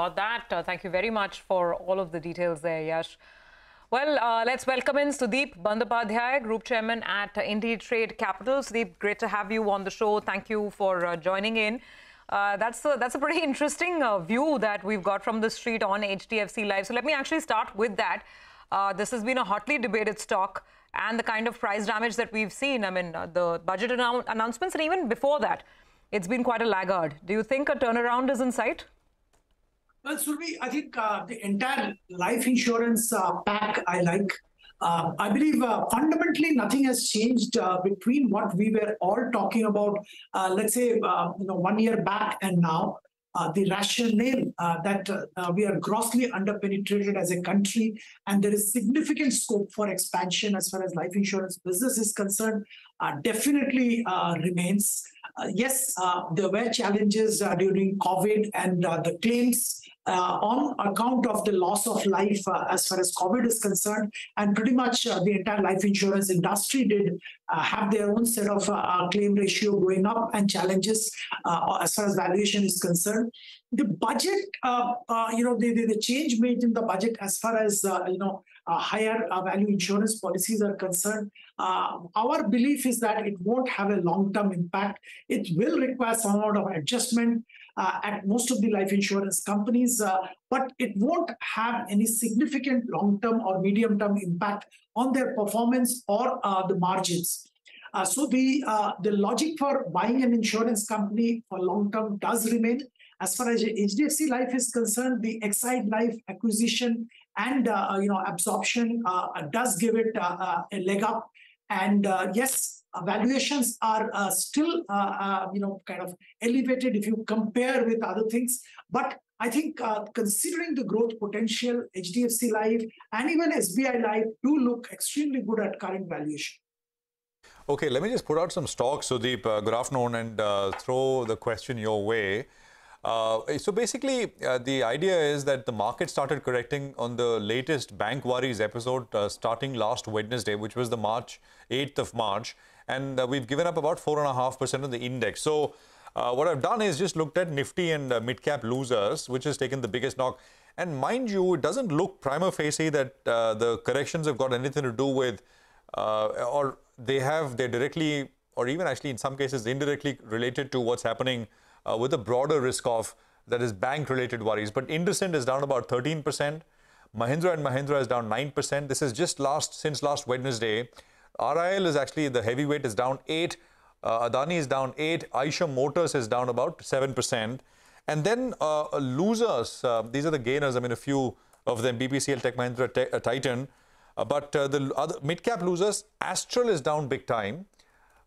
got that. Uh, thank you very much for all of the details there, Yash. Well, uh, let's welcome in Sudip Bandyopadhyay, Group Chairman at uh, Inditrade Capital. Sudip, great to have you on the show. Thank you for uh, joining in. Uh, that's a, that's a pretty interesting uh, view that we've got from the street on HDFC Life. So let me actually start with that. Uh, this has been a hotly debated stock and the kind of price damage that we've seen. I mean, the budget annou announcements and even before that, it's been quite a laggard. Do you think a turnaround is in sight? Well, Survi, I think uh, the entire life insurance uh, pack I like. Uh, I believe uh, fundamentally nothing has changed uh, between what we were all talking about, uh, let's say, you know, one year back and now. the rationale that we are grossly underpenetrated as a country, and there is significant scope for expansion as far as life insurance business is concerned, Uh, definitely uh, remains. Uh, yes, there were challenges during COVID, and the claims uh, on account of the loss of life uh, as far as COVID is concerned. And pretty much uh, the entire life insurance industry did have their own set of claim ratio going up and challenges as far as valuation is concerned. The budget, you know, the, the, the, change made in the budget as far as, you know, higher value insurance policies are concerned, our belief is that it won't have a long-term impact. It will require some amount of adjustment uh, at most of the life insurance companies, uh, but it won't have any significant long-term or medium-term impact on their performance or uh, the margins. Uh, so the uh, the logic for buying an insurance company for long term does remain. As far as HDFC Life is concerned, the Exide Life acquisition and uh, you know absorption does give it a leg up. And yes, valuations are uh, still, uh, uh, you know, kind of elevated if you compare with other things. But I think uh, considering the growth potential, HDFC Life and even SBI Life do look extremely good at current valuation. Okay, let me just put out some stocks, Sudip. Uh, good afternoon, and uh, throw the question your way. Uh, so basically, uh, the idea is that the market started correcting on the latest Bank Worries episode uh, starting last Wednesday, which was the March 8th of March and uh, we've given up about 4.5% of the index. So what I've done is just looked at Nifty and mid-cap losers, which has taken the biggest knock. And mind you, it doesn't look prima facie that the corrections have got anything to do with, uh, or they have, they're directly, or even actually in some cases indirectly related to what's happening uh, with a broader risk of, that is bank-related worries. But IndusInd is down about 13%. Mahindra and Mahindra is down 9%. This is just last since last Wednesday. RIL is actually the heavyweight is down 8. Uh, Adani is down 8. Eicher Motors is down about 7%. And then uh, losers, uh, these are the gainers. I mean, a few of them, BPCL, Tech Mahindra, Te uh, Titan. Uh, but uh, the other mid-cap losers, Astral is down big time.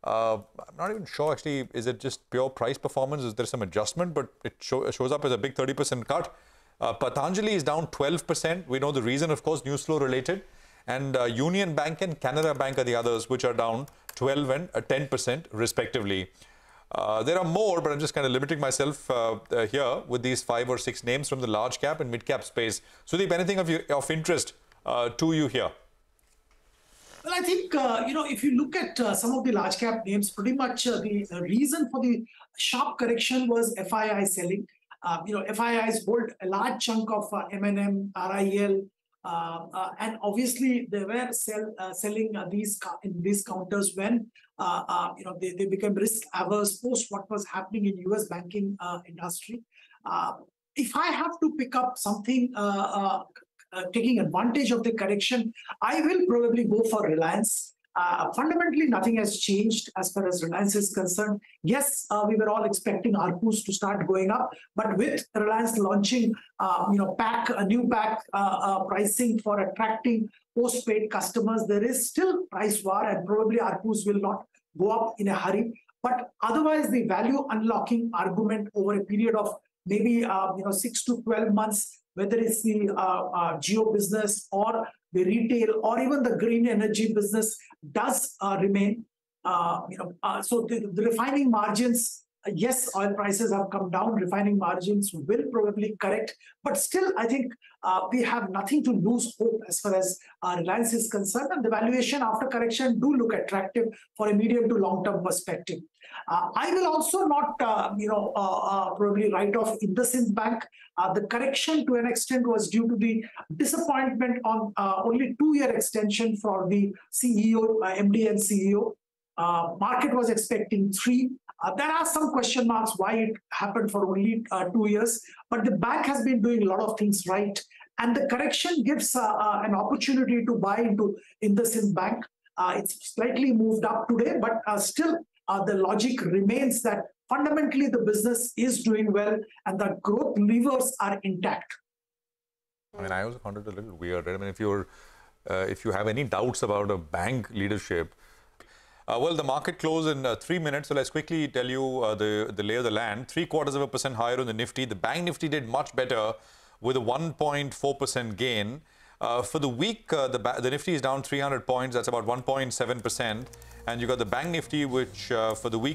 I'm not even sure, actually, is it just pure price performance? Is there some adjustment? But it show, shows up as a big 30% cut. Patanjali is down 12%. We know the reason, of course, news flow related and uh, Union Bank and Canara Bank are the others, which are down 12 and 10% uh, respectively. Uh, there are more, but I'm just kind of limiting myself uh, uh, here with these five or six names from the large cap and mid cap space. Sudip, anything of, you, of interest uh, to you here? Well, I think, uh, you know, if you look at uh, some of the large cap names, pretty much uh, the reason for the sharp correction was FII selling. Um, you know, FIIs hold a large chunk of M&M, RIL, uh, um, uh, and obviously, they were sell, uh, selling these in these counters when you know they, they became risk averse post what was happening in U.S. banking industry. if I have to pick up something taking advantage of the correction, I will probably go for Reliance. Uh, fundamentally, nothing has changed as far as Reliance is concerned. Yes, uh, we were all expecting ARPUs to start going up, but with Reliance launching, uh, you know, pack a new pack uh, uh, pricing for attracting postpaid customers, there is still price war, and probably ARPUs will not go up in a hurry. But otherwise, the value unlocking argument over a period of maybe uh, you know six to twelve months whether it's the uh, uh, Jio business or the retail or even the green energy business does uh, remain. Uh, you know, uh, so the, the, refining margins yes, oil prices have come down, refining margins will probably correct, but still, I think uh, we have nothing to lose hope as far as uh, Reliance is concerned, and the valuation after correction do look attractive for a medium to long-term perspective. Uh, I will also not, uh, you know, uh, uh, probably write off IndusInd Bank. the correction to an extent was due to the disappointment on only two-year extension for the CEO, MD and CEO. market was expecting three. Uh, there are some question marks why it happened for only uh, two years, but the bank has been doing a lot of things right. And the correction gives uh, uh an opportunity to buy into IndusInd Bank. Uh, it's slightly moved up today, but uh, still the logic remains that fundamentally the business is doing well and the growth levers are intact. I mean, I also found it a little weird. I mean, if you're if you have any doubts about a bank leadership, uh, well, the market closed in uh, three minutes, so let's quickly tell you uh, the, the lay of the land. Three quarters of a percent higher on the Nifty. The Bank Nifty did much better with a 1.4% gain. Uh, for the week, uh, the, the Nifty is down 300 points. That's about 1.7%. And you got the Bank Nifty, which uh, for the week